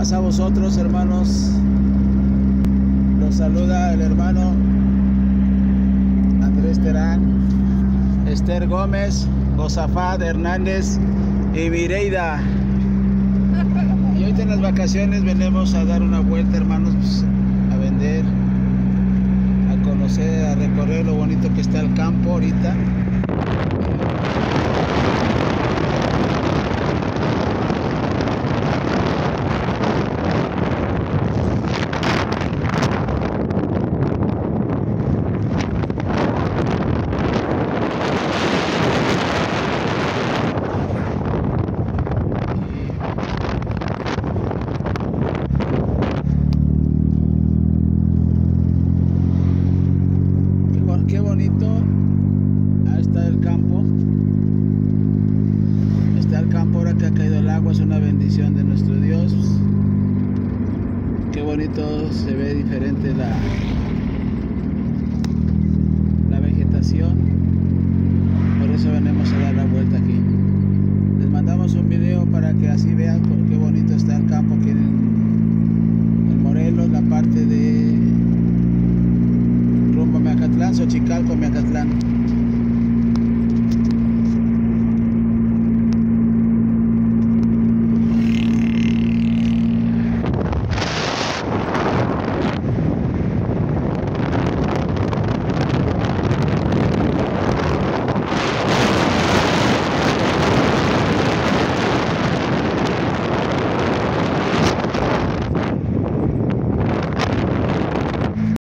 Paz a vosotros, hermanos. Los saluda el hermano Andrés Terán, Esther Gómez, Josafat Hernández y Mireida. Y ahorita en las vacaciones venimos a dar una vuelta, hermanos, pues, a vender, a conocer, a recorrer lo bonito que está el campo ahorita. bonito, se ve diferente la, la vegetación. Por eso venimos a dar la vuelta aquí. Les mandamos un video para que así vean qué bonito está el campo aquí en, en Morelos, la parte de rumbo a Miacatlán, Xochicalco, Miacatlán.